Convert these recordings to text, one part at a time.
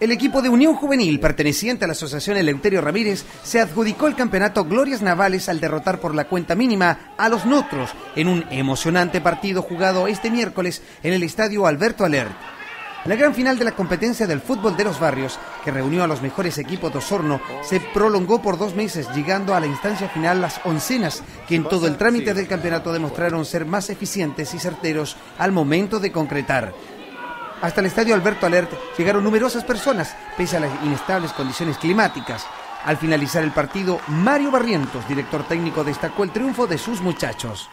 El equipo de Unión Juvenil, perteneciente a la Asociación Eleuterio Ramírez, se adjudicó el campeonato Glorias Navales al derrotar por la cuenta mínima a los Nutros en un emocionante partido jugado este miércoles en el estadio Alberto Alert. La gran final de la competencia del fútbol de los barrios, que reunió a los mejores equipos de Osorno, se prolongó por dos meses, llegando a la instancia final las oncenas, que en todo el trámite del campeonato demostraron ser más eficientes y certeros al momento de concretar. Hasta el estadio Alberto Alert llegaron numerosas personas, pese a las inestables condiciones climáticas. Al finalizar el partido, Mario Barrientos, director técnico, destacó el triunfo de sus muchachos.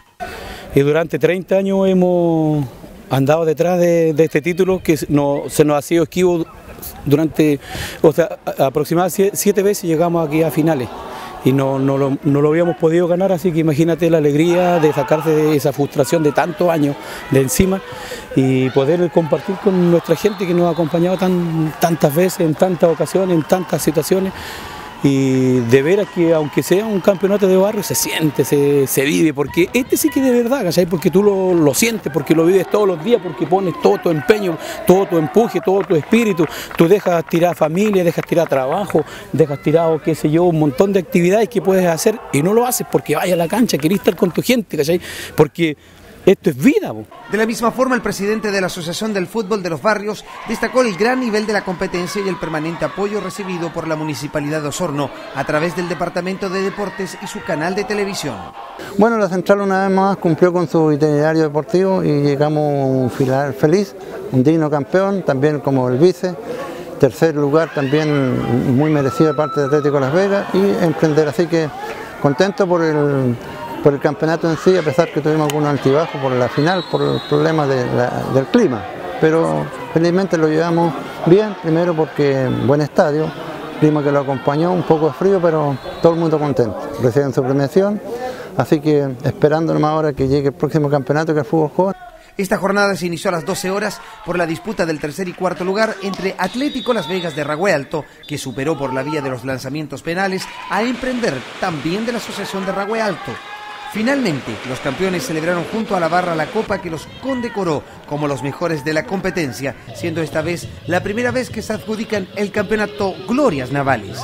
Y durante 30 años hemos andado detrás de, este título que se nos ha sido esquivo durante, o sea, aproximadamente siete veces llegamos aquí a finales y no, no, lo, no, lo, habíamos podido ganar, así que imagínate la alegría de sacarse de esa frustración de tantos años de encima y poder compartir con nuestra gente que nos ha acompañado tan, tantas veces, en tantas ocasiones, en tantas situaciones y de veras que aunque sea un campeonato de barrio se siente, se, vive, porque este sí que de verdad, ¿cachai? Porque tú lo, lo, sientes, porque lo vives todos los días, porque pones todo tu empeño, todo tu empuje, todo tu espíritu, tú dejas tirar familia, dejas tirar trabajo, dejas tirado, qué sé yo, un montón de actividades que puedes hacer y no lo haces porque vaya a la cancha, querés estar con tu gente, ¿cachai? Porque esto es vida. De la misma forma, el presidente de la Asociación del Fútbol de los Barrios destacó el gran nivel de la competencia y el permanente apoyo recibido por la Municipalidad de Osorno a través del Departamento de Deportes y su canal de televisión. Bueno, la central una vez más cumplió con su itinerario deportivo y llegamos a un final feliz, un digno campeón, también como el vice. Tercer lugar también muy merecido de parte de Atlético Las Vegas y emprender. Así que contento por el por el campeonato en sí, a pesar que tuvimos algunos altibajos por la final, por el problema del clima. Pero felizmente lo llevamos bien, primero porque buen estadio, clima que lo acompañó, un poco de frío, pero todo el mundo contento. Reciben su premiación, así que esperando nomás ahora que llegue el próximo campeonato que es fútbol joven. Esta jornada se inició a las 12 horas por la disputa del tercer y cuarto lugar entre Atlético Las Vegas de Ragüe Alto, que superó por la vía de los lanzamientos penales, a emprender también de la Asociación de Ragüe Alto. Finalmente, los campeones celebraron junto a la barra la copa que los condecoró como los mejores de la competencia, siendo esta vez la primera vez que se adjudican el campeonato Glorias Navales.